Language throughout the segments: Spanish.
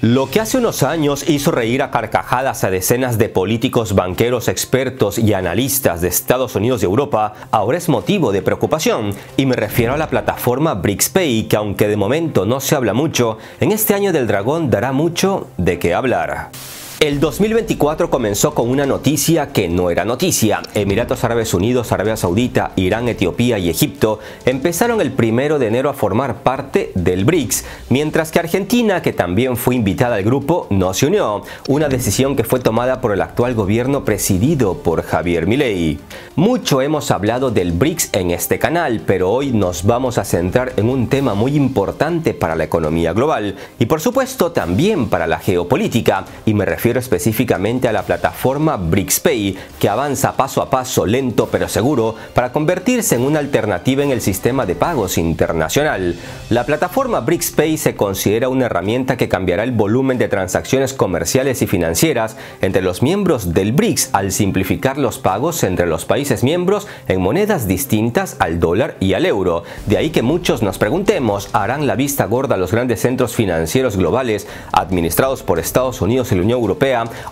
Lo que hace unos años hizo reír a carcajadas a decenas de políticos, banqueros, expertos y analistas de Estados Unidos y Europa, ahora es motivo de preocupación, y me refiero a la plataforma BRICS-Pay, que aunque de momento no se habla mucho, en este año del dragón dará mucho de qué hablar. El 2024 comenzó con una noticia que no era noticia. Emiratos Árabes Unidos, Arabia Saudita, Irán, Etiopía y Egipto empezaron el primero de enero a formar parte del BRICS, mientras que Argentina, que también fue invitada al grupo, no se unió, una decisión que fue tomada por el actual gobierno presidido por Javier Milei. Mucho hemos hablado del BRICS en este canal, pero hoy nos vamos a centrar en un tema muy importante para la economía global y por supuesto también para la geopolítica, y me refiero específicamente a la plataforma BRICS-Pay, que avanza paso a paso, lento pero seguro, para convertirse en una alternativa en el sistema de pagos internacional. La plataforma BRICS-Pay se considera una herramienta que cambiará el volumen de transacciones comerciales y financieras entre los miembros del BRICS al simplificar los pagos entre los países miembros en monedas distintas al dólar y al euro. De ahí que muchos nos preguntemos, ¿harán la vista gorda los grandes centros financieros globales administrados por Estados Unidos y la Unión Europea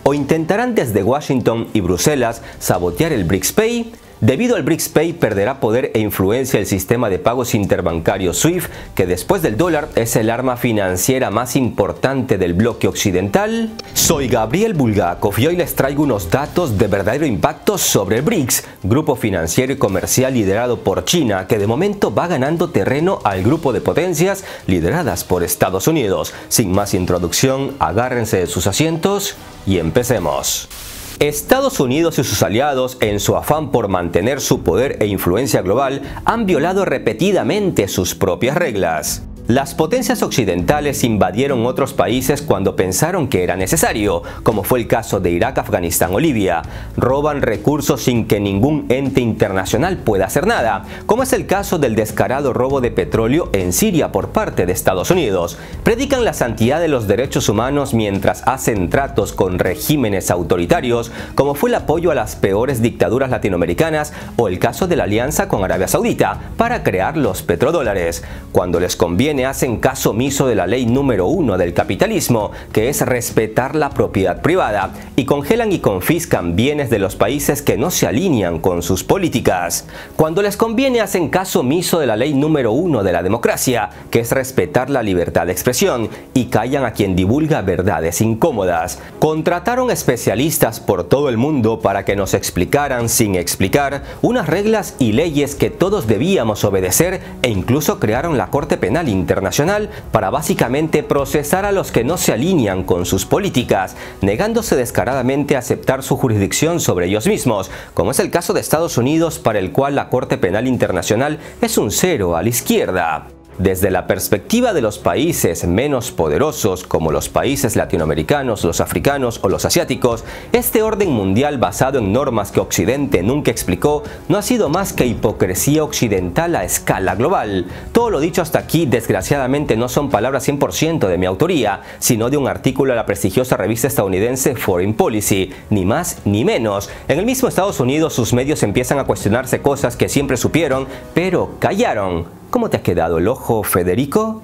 o intentarán desde Washington y Bruselas sabotear el BRICS Pay Debido al BRICS Pay perderá poder e influencia el sistema de pagos interbancario SWIFT, que después del dólar es el arma financiera más importante del bloque occidental. Soy Gabriel Bulgakov y hoy les traigo unos datos de verdadero impacto sobre el BRICS, grupo financiero y comercial liderado por China, que de momento va ganando terreno al grupo de potencias lideradas por Estados Unidos. Sin más introducción, agárrense de sus asientos y empecemos. Estados Unidos y sus aliados, en su afán por mantener su poder e influencia global, han violado repetidamente sus propias reglas. Las potencias occidentales invadieron otros países cuando pensaron que era necesario, como fue el caso de Irak, Afganistán o Libia. Roban recursos sin que ningún ente internacional pueda hacer nada, como es el caso del descarado robo de petróleo en Siria por parte de Estados Unidos. Predican la santidad de los derechos humanos mientras hacen tratos con regímenes autoritarios, como fue el apoyo a las peores dictaduras latinoamericanas o el caso de la alianza con Arabia Saudita para crear los petrodólares. Cuando les conviene hacen caso omiso de la ley número uno del capitalismo, que es respetar la propiedad privada, y congelan y confiscan bienes de los países que no se alinean con sus políticas. Cuando les conviene hacen caso omiso de la ley número uno de la democracia, que es respetar la libertad de expresión, y callan a quien divulga verdades incómodas. Contrataron especialistas por todo el mundo para que nos explicaran sin explicar unas reglas y leyes que todos debíamos obedecer e incluso crearon la Corte Penal internacional para básicamente procesar a los que no se alinean con sus políticas, negándose descaradamente a aceptar su jurisdicción sobre ellos mismos, como es el caso de Estados Unidos para el cual la Corte Penal Internacional es un cero a la izquierda. Desde la perspectiva de los países menos poderosos, como los países latinoamericanos, los africanos o los asiáticos, este orden mundial basado en normas que Occidente nunca explicó no ha sido más que hipocresía occidental a escala global. Todo lo dicho hasta aquí desgraciadamente no son palabras 100% de mi autoría, sino de un artículo de la prestigiosa revista estadounidense Foreign Policy, ni más ni menos. En el mismo Estados Unidos sus medios empiezan a cuestionarse cosas que siempre supieron, pero callaron. ¿Cómo te ha quedado el ojo, Federico?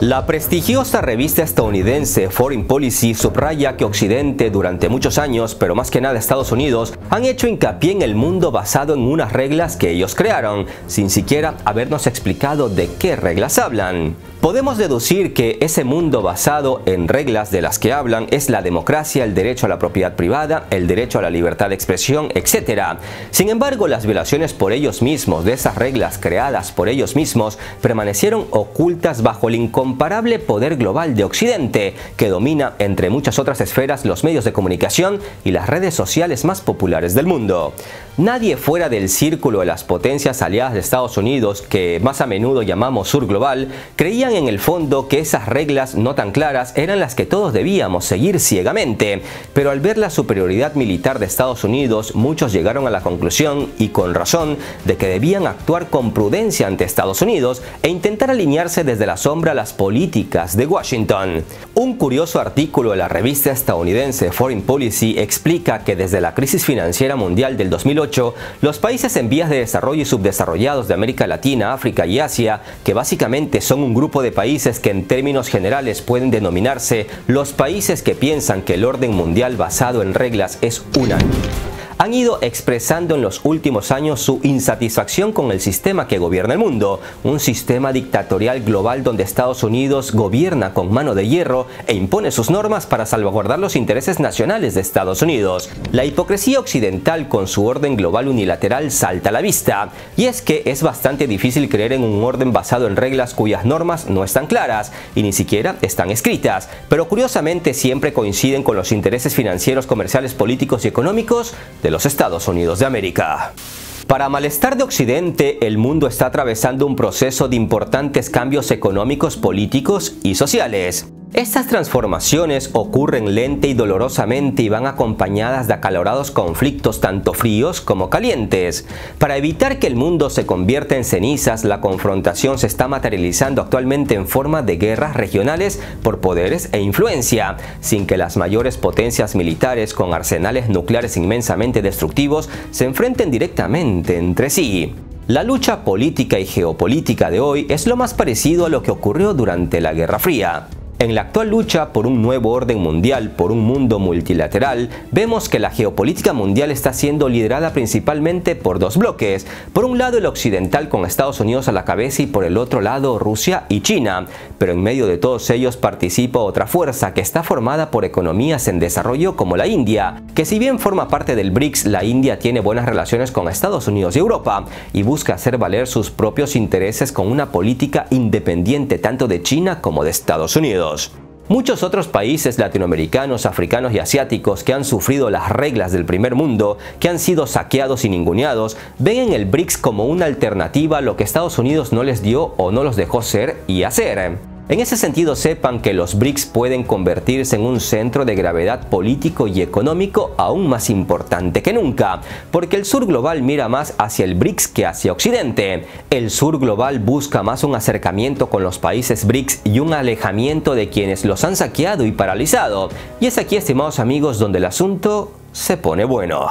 La prestigiosa revista estadounidense Foreign Policy subraya que Occidente durante muchos años, pero más que nada Estados Unidos, han hecho hincapié en el mundo basado en unas reglas que ellos crearon, sin siquiera habernos explicado de qué reglas hablan. Podemos deducir que ese mundo basado en reglas de las que hablan es la democracia, el derecho a la propiedad privada, el derecho a la libertad de expresión, etc. Sin embargo, las violaciones por ellos mismos de esas reglas creadas por ellos mismos permanecieron ocultas bajo el incomparable poder global de Occidente, que domina entre muchas otras esferas los medios de comunicación y las redes sociales más populares del mundo. Nadie fuera del círculo de las potencias aliadas de Estados Unidos, que más a menudo llamamos sur global, creían en el fondo que esas reglas no tan claras eran las que todos debíamos seguir ciegamente, pero al ver la superioridad militar de Estados Unidos, muchos llegaron a la conclusión, y con razón, de que debían actuar con prudencia ante Estados Unidos e intentar alinearse desde la sombra a las políticas de Washington. Un curioso artículo de la revista estadounidense Foreign Policy explica que desde la crisis financiera mundial del 2008, los países en vías de desarrollo y subdesarrollados de América Latina, África y Asia, que básicamente son un grupo de países que en términos generales pueden denominarse los países que piensan que el orden mundial basado en reglas es una han ido expresando en los últimos años su insatisfacción con el sistema que gobierna el mundo, un sistema dictatorial global donde Estados Unidos gobierna con mano de hierro e impone sus normas para salvaguardar los intereses nacionales de Estados Unidos. La hipocresía occidental con su orden global unilateral salta a la vista, y es que es bastante difícil creer en un orden basado en reglas cuyas normas no están claras y ni siquiera están escritas, pero curiosamente siempre coinciden con los intereses financieros, comerciales, políticos y económicos de los Estados Unidos de América. Para malestar de Occidente, el mundo está atravesando un proceso de importantes cambios económicos, políticos y sociales. Estas transformaciones ocurren lenta y dolorosamente y van acompañadas de acalorados conflictos tanto fríos como calientes. Para evitar que el mundo se convierta en cenizas, la confrontación se está materializando actualmente en forma de guerras regionales por poderes e influencia, sin que las mayores potencias militares con arsenales nucleares inmensamente destructivos se enfrenten directamente entre sí. La lucha política y geopolítica de hoy es lo más parecido a lo que ocurrió durante la Guerra Fría. En la actual lucha por un nuevo orden mundial, por un mundo multilateral, vemos que la geopolítica mundial está siendo liderada principalmente por dos bloques. Por un lado el occidental con Estados Unidos a la cabeza y por el otro lado Rusia y China. Pero en medio de todos ellos participa otra fuerza que está formada por economías en desarrollo como la India, que si bien forma parte del BRICS, la India tiene buenas relaciones con Estados Unidos y Europa y busca hacer valer sus propios intereses con una política independiente tanto de China como de Estados Unidos. Muchos otros países latinoamericanos, africanos y asiáticos que han sufrido las reglas del primer mundo, que han sido saqueados y ninguneados, ven en el BRICS como una alternativa a lo que Estados Unidos no les dio o no los dejó ser y hacer. En ese sentido, sepan que los BRICS pueden convertirse en un centro de gravedad político y económico aún más importante que nunca, porque el sur global mira más hacia el BRICS que hacia Occidente. El sur global busca más un acercamiento con los países BRICS y un alejamiento de quienes los han saqueado y paralizado. Y es aquí, estimados amigos, donde el asunto se pone bueno.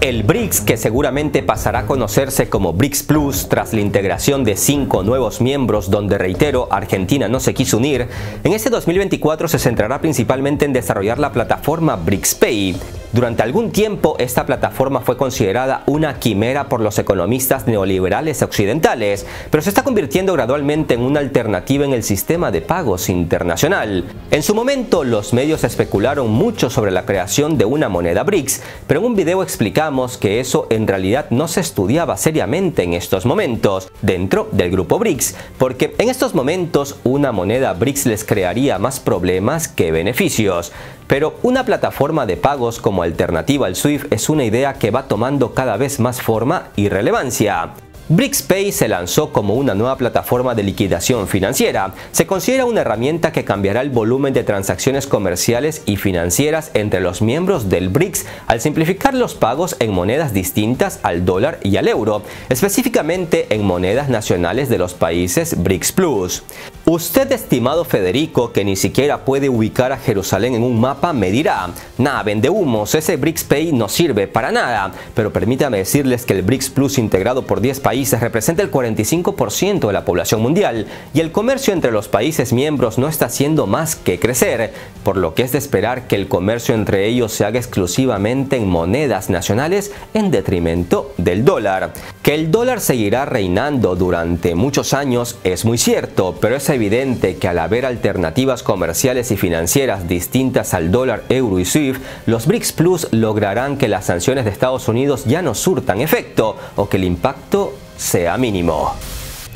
El BRICS, que seguramente pasará a conocerse como BRICS Plus tras la integración de cinco nuevos miembros donde, reitero, Argentina no se quiso unir, en este 2024 se centrará principalmente en desarrollar la plataforma BRICS Pay, durante algún tiempo esta plataforma fue considerada una quimera por los economistas neoliberales occidentales, pero se está convirtiendo gradualmente en una alternativa en el sistema de pagos internacional. En su momento los medios especularon mucho sobre la creación de una moneda BRICS, pero en un video explicamos que eso en realidad no se estudiaba seriamente en estos momentos dentro del grupo BRICS, porque en estos momentos una moneda BRICS les crearía más problemas que beneficios. Pero una plataforma de pagos como alternativa al SWIFT es una idea que va tomando cada vez más forma y relevancia. BricsPay se lanzó como una nueva plataforma de liquidación financiera. Se considera una herramienta que cambiará el volumen de transacciones comerciales y financieras entre los miembros del BRICS al simplificar los pagos en monedas distintas al dólar y al euro, específicamente en monedas nacionales de los países BRICS Plus. Usted, estimado Federico, que ni siquiera puede ubicar a Jerusalén en un mapa, me dirá, nada, vende humos, ese BRICS no sirve para nada, pero permítame decirles que el BRICS Plus integrado por 10 países representa el 45% de la población mundial y el comercio entre los países miembros no está haciendo más que crecer, por lo que es de esperar que el comercio entre ellos se haga exclusivamente en monedas nacionales en detrimento del dólar. Que el dólar seguirá reinando durante muchos años es muy cierto, pero es evidente que al haber alternativas comerciales y financieras distintas al dólar, euro y SWIFT, los BRICS Plus lograrán que las sanciones de Estados Unidos ya no surtan efecto o que el impacto sea mínimo.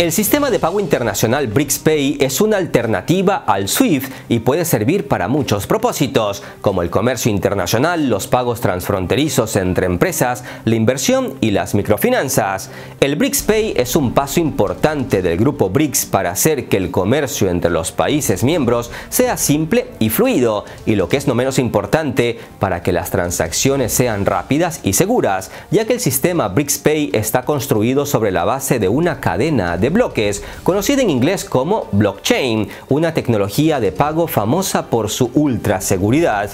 El sistema de pago internacional BRICS-Pay es una alternativa al SWIFT y puede servir para muchos propósitos, como el comercio internacional, los pagos transfronterizos entre empresas, la inversión y las microfinanzas. El BRICS-Pay es un paso importante del grupo BRICS para hacer que el comercio entre los países miembros sea simple y fluido, y lo que es no menos importante, para que las transacciones sean rápidas y seguras, ya que el sistema BRICS-Pay está construido sobre la base de una cadena de bloques, conocida en inglés como blockchain, una tecnología de pago famosa por su ultra seguridad.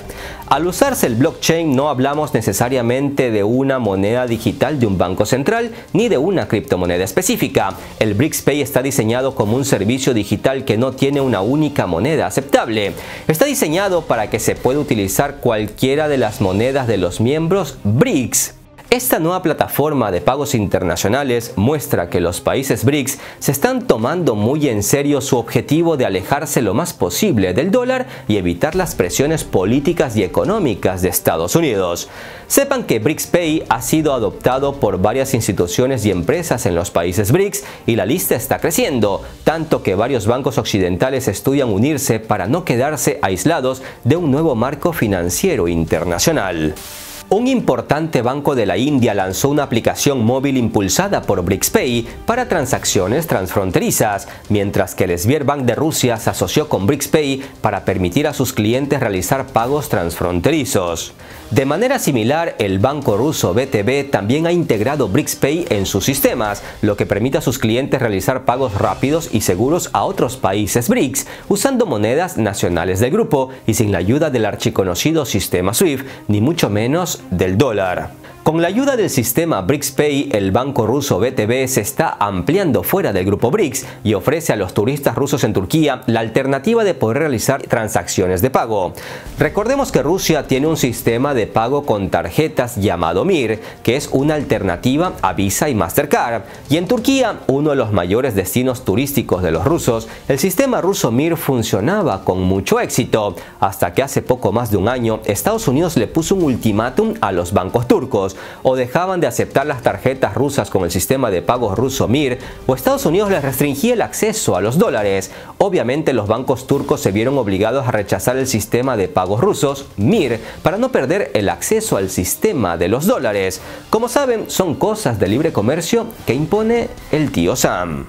Al usarse el blockchain no hablamos necesariamente de una moneda digital de un banco central ni de una criptomoneda específica. El BRICS-Pay está diseñado como un servicio digital que no tiene una única moneda aceptable. Está diseñado para que se pueda utilizar cualquiera de las monedas de los miembros BRICS esta nueva plataforma de pagos internacionales muestra que los países BRICS se están tomando muy en serio su objetivo de alejarse lo más posible del dólar y evitar las presiones políticas y económicas de Estados Unidos. Sepan que BRICS Pay ha sido adoptado por varias instituciones y empresas en los países BRICS y la lista está creciendo, tanto que varios bancos occidentales estudian unirse para no quedarse aislados de un nuevo marco financiero internacional. Un importante banco de la India lanzó una aplicación móvil impulsada por BRICSPay para transacciones transfronterizas, mientras que el Sberbank de Rusia se asoció con BRICSPay para permitir a sus clientes realizar pagos transfronterizos. De manera similar, el banco ruso BTB también ha integrado BRICSPay en sus sistemas, lo que permite a sus clientes realizar pagos rápidos y seguros a otros países BRICS, usando monedas nacionales del grupo y sin la ayuda del archiconocido sistema SWIFT, ni mucho menos del dólar. Con la ayuda del sistema BRICS-Pay, el banco ruso BTB se está ampliando fuera del grupo BRICS y ofrece a los turistas rusos en Turquía la alternativa de poder realizar transacciones de pago. Recordemos que Rusia tiene un sistema de pago con tarjetas llamado MIR, que es una alternativa a Visa y Mastercard. Y en Turquía, uno de los mayores destinos turísticos de los rusos, el sistema ruso MIR funcionaba con mucho éxito, hasta que hace poco más de un año Estados Unidos le puso un ultimátum a los bancos turcos o dejaban de aceptar las tarjetas rusas con el sistema de pagos ruso MIR o Estados Unidos les restringía el acceso a los dólares. Obviamente los bancos turcos se vieron obligados a rechazar el sistema de pagos rusos MIR para no perder el acceso al sistema de los dólares. Como saben, son cosas de libre comercio que impone el tío Sam.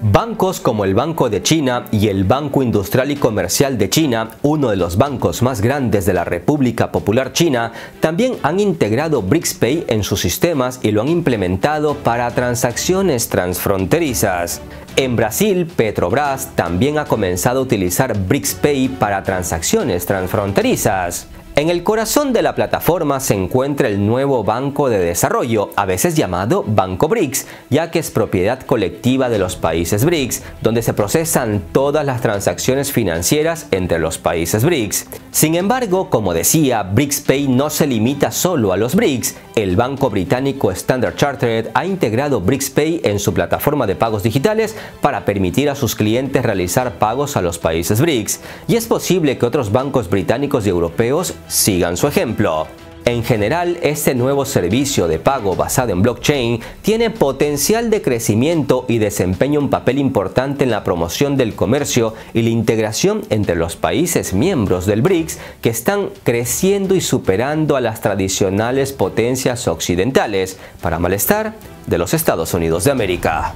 Bancos como el Banco de China y el Banco Industrial y Comercial de China, uno de los bancos más grandes de la República Popular China, también han integrado BRICS-Pay en sus sistemas y lo han implementado para transacciones transfronterizas. En Brasil, Petrobras también ha comenzado a utilizar BRICS-Pay para transacciones transfronterizas. En el corazón de la plataforma se encuentra el nuevo Banco de Desarrollo, a veces llamado Banco BRICS, ya que es propiedad colectiva de los países BRICS, donde se procesan todas las transacciones financieras entre los países BRICS. Sin embargo, como decía, BRICS Pay no se limita solo a los BRICS. El banco británico Standard Chartered ha integrado BRICS Pay en su plataforma de pagos digitales para permitir a sus clientes realizar pagos a los países BRICS. Y es posible que otros bancos británicos y europeos sigan su ejemplo. En general, este nuevo servicio de pago basado en blockchain tiene potencial de crecimiento y desempeña un papel importante en la promoción del comercio y la integración entre los países miembros del BRICS que están creciendo y superando a las tradicionales potencias occidentales, para malestar de los Estados Unidos de América.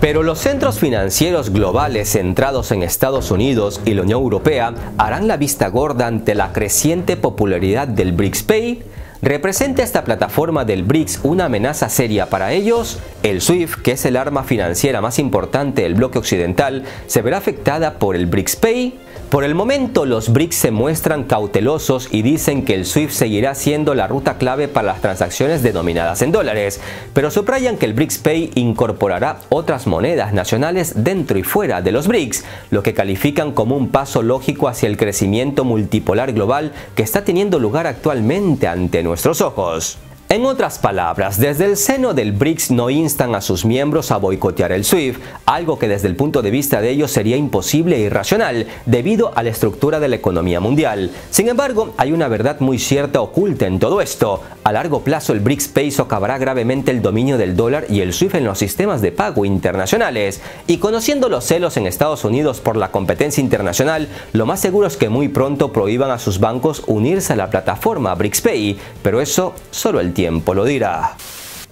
Pero los centros financieros globales centrados en Estados Unidos y la Unión Europea harán la vista gorda ante la creciente popularidad del BRICS Pay. ¿Representa esta plataforma del BRICS una amenaza seria para ellos? El SWIFT, que es el arma financiera más importante del bloque occidental, se verá afectada por el BRICS Pay. Por el momento, los BRICS se muestran cautelosos y dicen que el SWIFT seguirá siendo la ruta clave para las transacciones denominadas en dólares, pero subrayan que el BRICS Pay incorporará otras monedas nacionales dentro y fuera de los BRICS, lo que califican como un paso lógico hacia el crecimiento multipolar global que está teniendo lugar actualmente ante nuestros ojos. En otras palabras, desde el seno del BRICS no instan a sus miembros a boicotear el SWIFT, algo que desde el punto de vista de ellos sería imposible e irracional debido a la estructura de la economía mundial. Sin embargo, hay una verdad muy cierta oculta en todo esto. A largo plazo el BRICS Pay socavará gravemente el dominio del dólar y el SWIFT en los sistemas de pago internacionales. Y conociendo los celos en Estados Unidos por la competencia internacional, lo más seguro es que muy pronto prohíban a sus bancos unirse a la plataforma BRICS Pay, pero eso solo el tiempo lo dirá.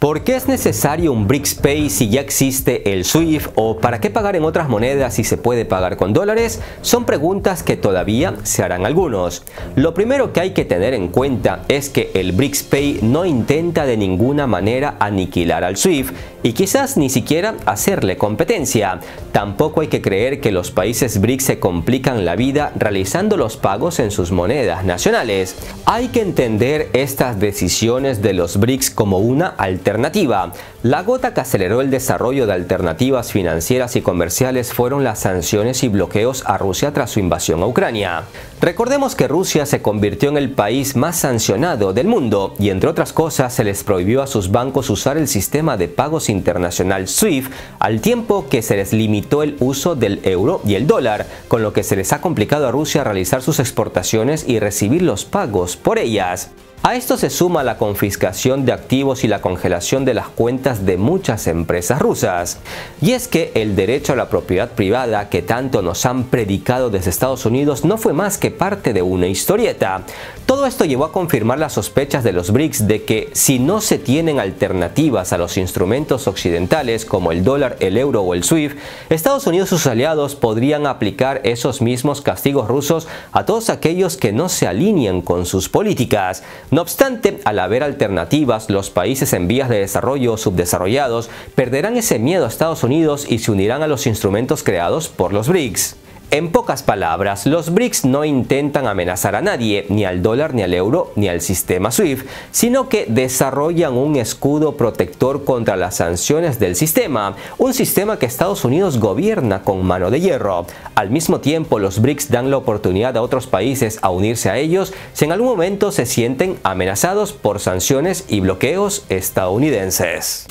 ¿Por qué es necesario un BRICS Pay si ya existe el SWIFT o para qué pagar en otras monedas si se puede pagar con dólares? Son preguntas que todavía se harán algunos. Lo primero que hay que tener en cuenta es que el BRICS Pay no intenta de ninguna manera aniquilar al SWIFT y quizás ni siquiera hacerle competencia. Tampoco hay que creer que los países BRICS se complican la vida realizando los pagos en sus monedas nacionales. Hay que entender estas decisiones de los BRICS como una alternativa. alternativa. La gota que aceleró el desarrollo de alternativas financieras y comerciales fueron las sanciones y bloqueos a Rusia tras su invasión a Ucrania. Recordemos que Rusia se convirtió en el país más sancionado del mundo y entre otras cosas se les prohibió a sus bancos usar el sistema de pagos internacional SWIFT al tiempo que se les limitó el uso del euro y el dólar, con lo que se les ha complicado a Rusia realizar sus exportaciones y recibir los pagos por ellas. A esto se suma la confiscación de activos y la congelación de las cuentas de muchas empresas rusas. Y es que el derecho a la propiedad privada que tanto nos han predicado desde Estados Unidos no fue más que parte de una historieta. Todo esto llevó a confirmar las sospechas de los BRICS de que si no se tienen alternativas a los instrumentos occidentales como el dólar, el euro o el SWIFT, Estados Unidos y sus aliados podrían aplicar esos mismos castigos rusos a todos aquellos que no se alineen con sus políticas. No obstante, al haber alternativas, los países en vías de desarrollo o subdesarrollados perderán ese miedo a Estados Unidos y se unirán a los instrumentos creados por los BRICS. En pocas palabras, los BRICS no intentan amenazar a nadie, ni al dólar, ni al euro, ni al sistema SWIFT, sino que desarrollan un escudo protector contra las sanciones del sistema, un sistema que Estados Unidos gobierna con mano de hierro. Al mismo tiempo, los BRICS dan la oportunidad a otros países a unirse a ellos si en algún momento se sienten amenazados por sanciones y bloqueos estadounidenses.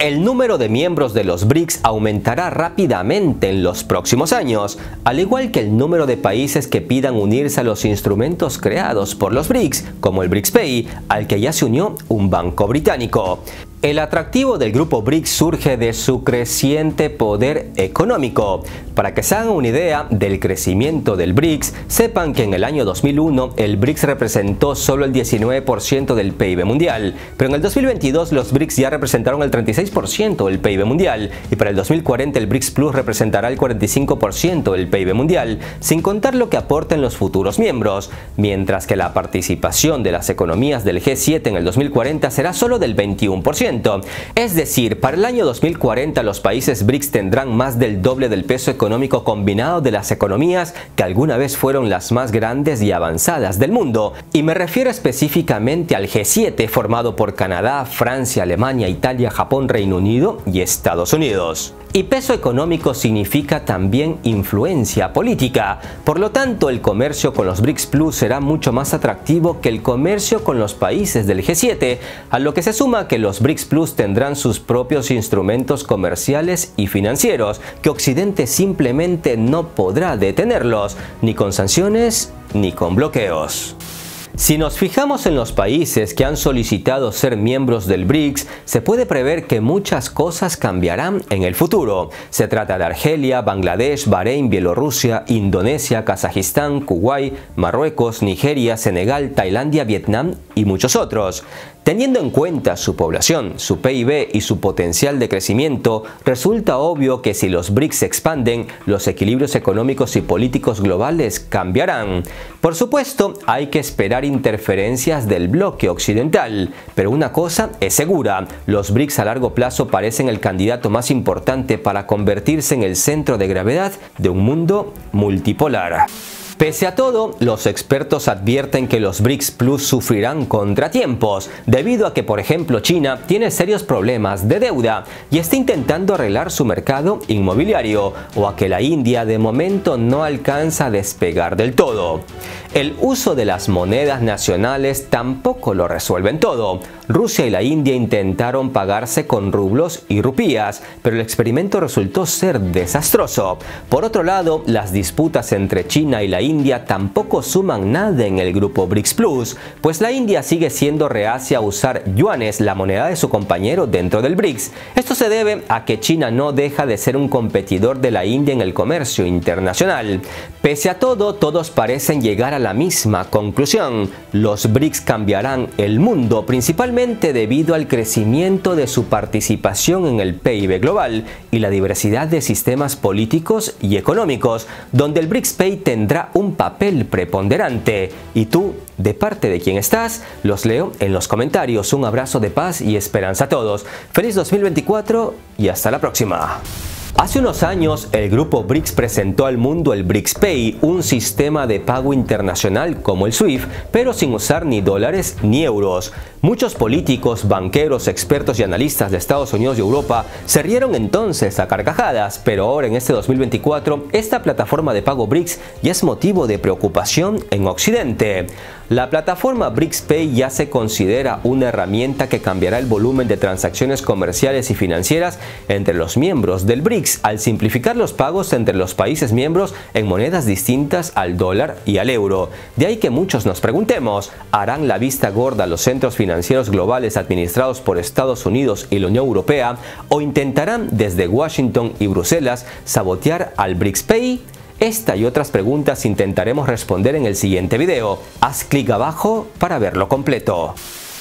El número de miembros de los BRICS aumentará rápidamente en los próximos años, al igual que el número de países que pidan unirse a los instrumentos creados por los BRICS, como el BRICS Pay, al que ya se unió un banco británico. El atractivo del grupo BRICS surge de su creciente poder económico. Para que se hagan una idea del crecimiento del BRICS, sepan que en el año 2001 el BRICS representó solo el 19% del PIB mundial, pero en el 2022 los BRICS ya representaron el 36% del PIB mundial y para el 2040 el BRICS Plus representará el 45% del PIB mundial, sin contar lo que aporten los futuros miembros, mientras que la participación de las economías del G7 en el 2040 será solo del 21%. Es decir, para el año 2040 los países BRICS tendrán más del doble del peso económico combinado de las economías que alguna vez fueron las más grandes y avanzadas del mundo. Y me refiero específicamente al G7 formado por Canadá, Francia, Alemania, Italia, Japón, Reino Unido y Estados Unidos. Y peso económico significa también influencia política. Por lo tanto, el comercio con los BRICS Plus será mucho más atractivo que el comercio con los países del G7, a lo que se suma que los BRICS Plus tendrán sus propios instrumentos comerciales y financieros, que Occidente simplemente no podrá detenerlos, ni con sanciones ni con bloqueos. Si nos fijamos en los países que han solicitado ser miembros del BRICS, se puede prever que muchas cosas cambiarán en el futuro. Se trata de Argelia, Bangladesh, Bahrein, Bielorrusia, Indonesia, Kazajistán, Kuwait, Marruecos, Nigeria, Senegal, Tailandia, Vietnam y muchos otros. Teniendo en cuenta su población, su PIB y su potencial de crecimiento, resulta obvio que si los BRICS se expanden, los equilibrios económicos y políticos globales cambiarán. Por supuesto, hay que esperar interferencias del bloque occidental, pero una cosa es segura, los BRICS a largo plazo parecen el candidato más importante para convertirse en el centro de gravedad de un mundo multipolar. Pese a todo, los expertos advierten que los BRICS Plus sufrirán contratiempos, debido a que, por ejemplo, China tiene serios problemas de deuda y está intentando arreglar su mercado inmobiliario, o a que la India de momento no alcanza a despegar del todo. El uso de las monedas nacionales tampoco lo resuelven todo. Rusia y la India intentaron pagarse con rublos y rupías, pero el experimento resultó ser desastroso. Por otro lado, las disputas entre China y la India India tampoco suman nada en el grupo BRICS Plus, pues la India sigue siendo reacia a usar yuanes, la moneda de su compañero dentro del BRICS. Esto se debe a que China no deja de ser un competidor de la India en el comercio internacional. Pese a todo, todos parecen llegar a la misma conclusión. Los BRICS cambiarán el mundo principalmente debido al crecimiento de su participación en el PIB global y la diversidad de sistemas políticos y económicos, donde el BRICS Pay tendrá un papel preponderante. ¿Y tú, de parte de quién estás? Los leo en los comentarios. Un abrazo de paz y esperanza a todos. Feliz 2024 y hasta la próxima. Hace unos años, el grupo BRICS presentó al mundo el BRICS Pay, un sistema de pago internacional como el SWIFT, pero sin usar ni dólares ni euros. Muchos políticos, banqueros, expertos y analistas de Estados Unidos y Europa se rieron entonces a carcajadas, pero ahora en este 2024, esta plataforma de pago BRICS ya es motivo de preocupación en Occidente. La plataforma BRICS Pay ya se considera una herramienta que cambiará el volumen de transacciones comerciales y financieras entre los miembros del BRICS al simplificar los pagos entre los países miembros en monedas distintas al dólar y al euro. De ahí que muchos nos preguntemos, ¿harán la vista gorda los centros financieros globales administrados por Estados Unidos y la Unión Europea o intentarán desde Washington y Bruselas sabotear al BRICS Pay? Esta y otras preguntas intentaremos responder en el siguiente video. Haz clic abajo para verlo completo.